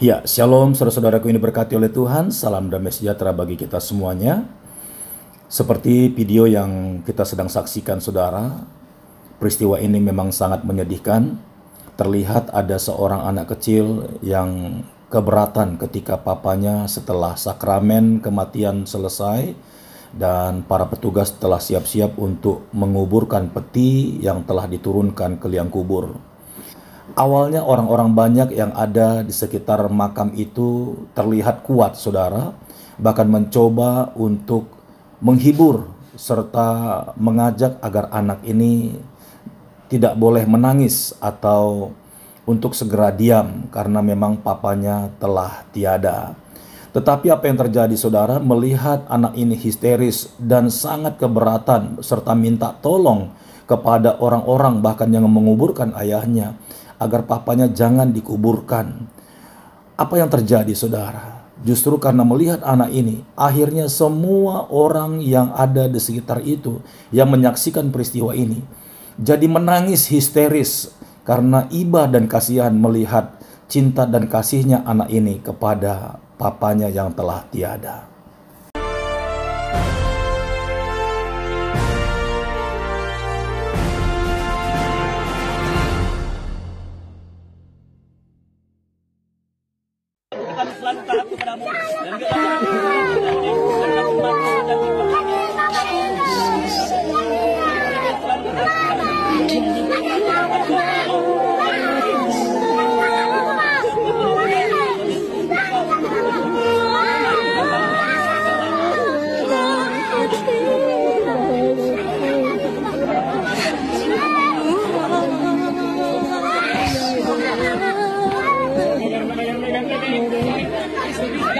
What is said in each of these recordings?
Ya, shalom saudara-saudaraku ini berkati oleh Tuhan. Salam damai sejahtera bagi kita semuanya. Seperti video yang kita sedang saksikan saudara, peristiwa ini memang sangat menyedihkan. Terlihat ada seorang anak kecil yang keberatan ketika papanya setelah sakramen kematian selesai dan para petugas telah siap-siap untuk menguburkan peti yang telah diturunkan ke liang kubur. Awalnya orang-orang banyak yang ada di sekitar makam itu terlihat kuat saudara, bahkan mencoba untuk menghibur serta mengajak agar anak ini tidak boleh menangis atau untuk segera diam karena memang papanya telah tiada. Tetapi apa yang terjadi saudara melihat anak ini histeris dan sangat keberatan serta minta tolong kepada orang-orang bahkan yang menguburkan ayahnya agar papanya jangan dikuburkan. Apa yang terjadi saudara? Justru karena melihat anak ini, akhirnya semua orang yang ada di sekitar itu yang menyaksikan peristiwa ini jadi menangis histeris karena iba dan kasihan melihat cinta dan kasihnya anak ini kepada papanya yang telah tiada. Kami selalu taat kepadamu dan kita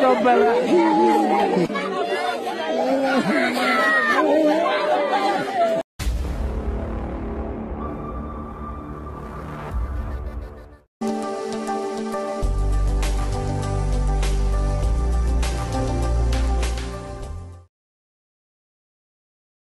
Welcome back.